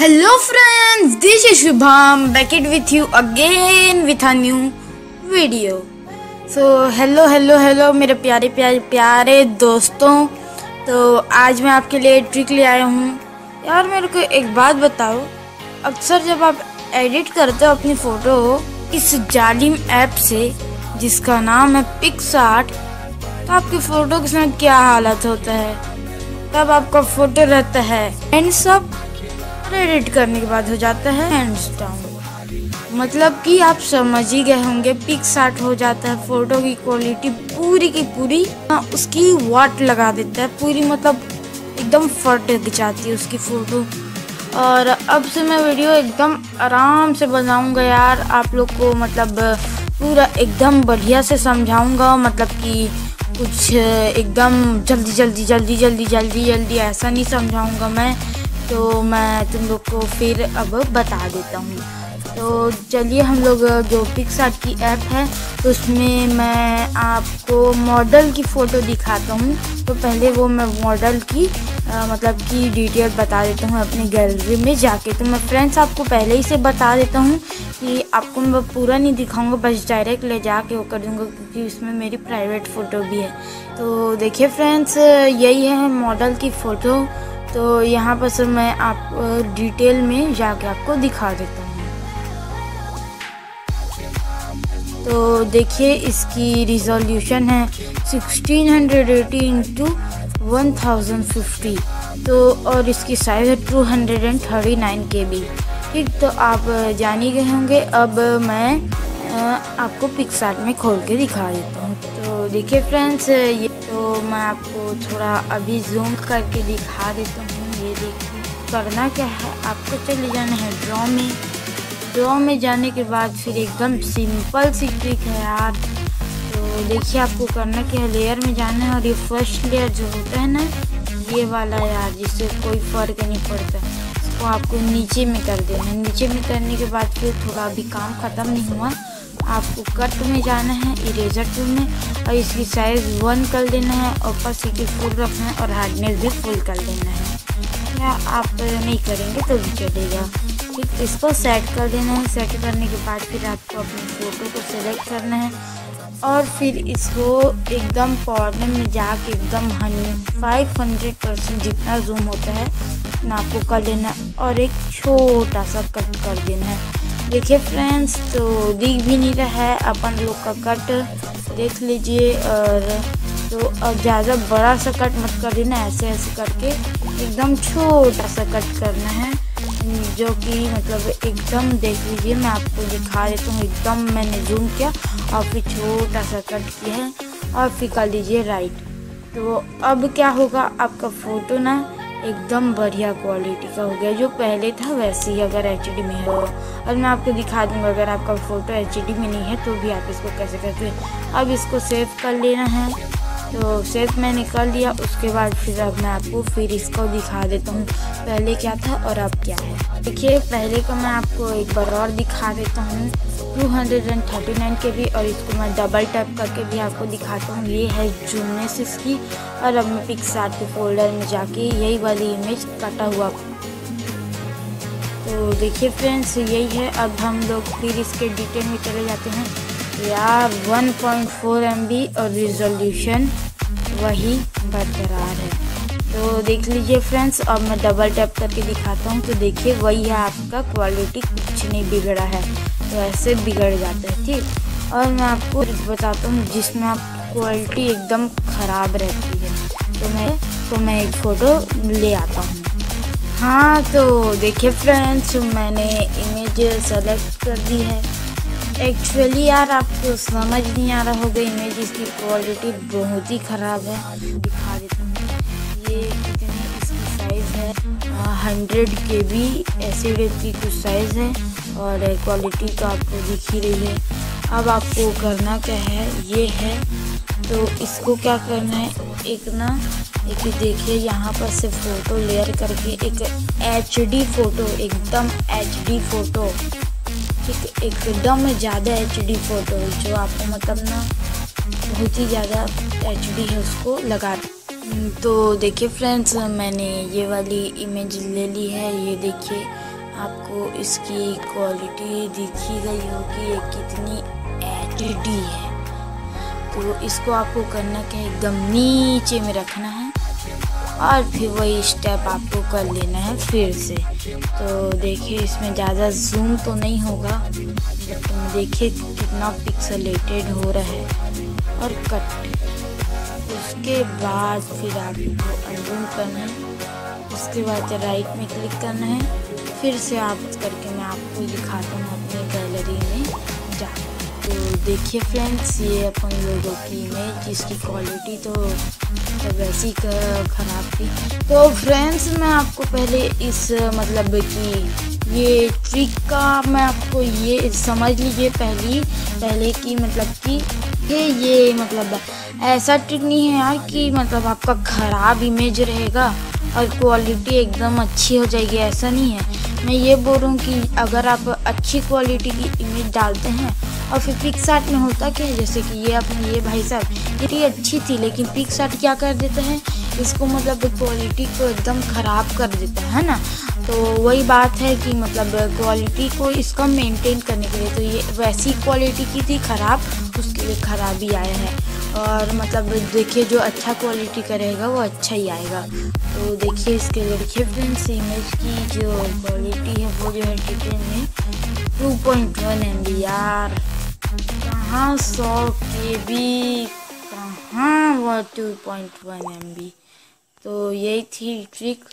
Hello friends, this is Shubham back it with you again with a new video. So hello hello hello मेरे प्यारे प्यारे प्यारे दोस्तों. तो आज मैं आपके लिए ट्रिक ले आया हूँ. यार मेरे को एक बात बताओ. अक्सर जब आप एडिट करते हो अपनी फ़ोटो इस जालिम ऐप से जिसका नाम है पिक्स आर्ट तो आपकी फ़ोटो के साथ क्या हालत होता है? तब आपका फ़ोटो रहता है एंड सब एडिट करने के बाद हो जाता है हैंड्स डाउन मतलब कि आप समझ ही गए होंगे पिक साट हो जाता है फ़ोटो की क्वालिटी पूरी की पूरी उसकी वाट लगा देता है, पूरी मतलब एकदम फट जाती है उसकी फ़ोटो और अब से मैं वीडियो एकदम आराम से बनाऊँगा यार, आप लोग को मतलब पूरा एकदम बढ़िया से समझाऊँगा मतलब कि कुछ एकदम जल्दी जल्दी जल्दी जल्दी जल्दी जल्दी ऐसा नहीं समझाऊँगा मैं। तो मैं तुम लोग को फिर अब बता देता हूँ। तो चलिए हम लोग जो पिक्सार्ट की ऐप है उसमें मैं आपको मॉडल की फ़ोटो दिखाता हूँ। तो पहले वो मैं मॉडल की आ, मतलब कि डिटेल बता देता हूँ अपनी गैलरी में जाके। तो मैं फ्रेंड्स आपको पहले ही से बता देता हूँ कि आपको मैं पूरा नहीं दिखाऊँगा बस डायरेक्ट ले जा जाके वो कर दूँगा क्योंकि उसमें मेरी प्राइवेट फ़ोटो भी है। तो देखिए फ्रेंड्स यही है मॉडल की फ़ोटो तो यहाँ पर सर मैं आप डिटेल में जाके आपको दिखा देता हूँ। तो देखिए, इसकी रिजोल्यूशन है 1680 हंड्रेड एटी इंटू वन तो और इसकी साइज़ है 239 के बी ठीक तो आप जान ही गए होंगे। अब मैं आपको पिक्सार्ट में खोल के दिखा देता हूँ। देखिए फ्रेंड्स ये तो मैं आपको थोड़ा अभी जूम करके दिखा देता हूँ। ये देखिए, करना क्या है? आपको चले जाना है ड्रॉ में। ड्रॉ में जाने के बाद फिर एकदम सिंपल सी ट्रिक है यार। तो देखिए आपको करना क्या है? लेयर में जाना है और ये फ़र्स्ट लेयर जो होता है ना, ये वाला यार, जिससे कोई फ़र्क नहीं पड़ता। इसको आपको नीचे में कर देना है। नीचे में करने के बाद फिर थोड़ा अभी काम ख़त्म नहीं हुआ। आपको कट में जाना है, इरेजर टूल में और इसकी साइज़ वन कर देना है और की फुल रखना है, और हार्डनेस भी फुल कर देना है। या आप नहीं करेंगे तो भी चलेगा। ठीक, इसको सेट कर देना है। सेट करने के बाद फिर आपको अपनी फ़ोटो को सेलेक्ट करना है। और फिर इसको एकदम कॉर्नर में जाके एकदम फाइव हंड्रेड परसेंट जितना जूम होता है ना आपको कर लेना और एक छोटा सा कट कर देना है। देखिए फ्रेंड्स तो दिख भी नहीं रहा है। अपन लोग का कट देख लीजिए और तो अब ज़्यादा बड़ा सा कट मत कर देना ऐसे ऐसे करके एकदम छोटा सा कट करना है। जो कि मतलब एकदम देख लीजिए, मैं आपको दिखा देता हूँ, एकदम मैंने जूम किया, और फिर छोटा सा कट किया है, और फिर कर लीजिए राइट तो अब क्या होगा, आपका फ़ोटो ना एकदम बढ़िया क्वालिटी का हो गया, जो पहले था वैसे ही, अगर एचडी में है। और मैं आपको दिखा दूँगा, अगर आपका फ़ोटो एचडी में नहीं है तो भी आप इसको कैसे करते हैं? अब इसको सेव कर लेना है। तो सेव मैंने कर लिया उसके बाद फिर अब मैं आपको फिर इसको दिखा देता हूँ, पहले क्या था और अब क्या है। देखिए, पहले का मैं आपको एक बार और दिखा देता हूँ two hundred and thirty nine के भी और इसको मैं डबल टैप करके भी आपको दिखाता हूँ, ये है जूमनेसिस की और अब मैं पिक्सार्ट के फोल्डर में जाके यही वाली इमेज कटा हुआ तो देखिए फ्रेंड्स यही है, अब हम लोग फिर इसके डिटेल में चले जाते हैं। यार 1.4 पॉइंट और रिजोल्यूशन वही बरकरार है। तो देख लीजिए फ्रेंड्स अब मैं डबल टैप करके दिखाता हूँ। तो देखिए, वही है आपका क्वालिटी कुछ नहीं बिगड़ा है। तो ऐसे बिगड़ जाता है, ठीक? और मैं आपको बताता हूँ, जिसमें आप क्वालिटी एकदम ख़राब रहती है। तो मैं तो मैं एक फ़ोटो ले आता हूँ। हाँ तो देखिए फ्रेंड्स मैंने इमेज सेलेक्ट कर दी है। एक्चुअली यार आपको समझ नहीं आ रहा होगा इमेज इसकी क्वालिटी बहुत ही ख़राब है। दिखा देता हूँ। ये कितनी इसकी साइज़ है। हंड्रेड के बी एसिड की कुछ साइज़ है और क्वालिटी तो आपको दिख ही रही है। अब आपको करना क्या है? ये है। तो इसको क्या करना है? एक ना, एक देखिए, यहाँ पर से फ़ोटो लेयर करके एक एच डी फ़ोटो एकदम एच डी फ़ोटो ठीक एकदम ज़्यादा एच डी फ़ोटो है, जो आपको मतलब ना बहुत ही ज़्यादा एच डी है, उसको लगा तो देखिए फ्रेंड्स मैंने ये वाली इमेज ले ली है। ये देखिए, आपको इसकी क्वालिटी दिखी गई होगी, ये कितनी एच डी है। तो इसको आपको करना क्या एकदम नीचे में रखना है। और फिर वही स्टेप आपको कर लेना है फिर से। तो देखिए, इसमें ज़्यादा जूम तो नहीं होगा बट देखिए कितना पिक्सलेटेड हो रहा है और कट उसके बाद फिर आपको अनजूम करना है। उसके बाद राइट में क्लिक करना है। फिर से आप करके मैं आपको दिखाता हूँ अपने गैलरी में। तो देखिए फ्रेंड्स ये अपन लोगों की इमेज जिसकी क्वालिटी तो तो वैसी ख़राब थी। तो फ्रेंड्स मैं आपको पहले इस मतलब कि ये ट्रिक का मैं आपको ये समझ लीजिए पहली, पहले की मतलब कि ये ये मतलब ऐसा ट्रिक नहीं है यार कि मतलब आपका ख़राब इमेज रहेगा और क्वालिटी एकदम अच्छी हो जाएगी, ऐसा नहीं है। मैं ये बोल रहा हूँ कि अगर आप अच्छी क्वालिटी की इमेज डालते हैं और फिर पिक शार्ट में होता क्या है? जैसे कि ये अपने ये भाई साहब ये अच्छी थी, लेकिन पिक शार्ट क्या कर देते हैं? इसको मतलब क्वालिटी को एकदम ख़राब कर देता है ना? तो वही बात है कि मतलब क्वालिटी को इसका मेंटेन करने के लिए तो ये वैसी क्वालिटी की थी, ख़राब, उसके लिए ख़राबी आया है। और मतलब देखिए जो अच्छा क्वालिटी का रहेगा वो अच्छा ही आएगा। तो देखिए इसके लिए देखिए फ्रेंड्स इमेज की जो क्वालिटी है, वो जो है डिटेल में two point one M B यार कहाँ सौ के बी कहाँ वो two point one M B तो यही थी ट्रिक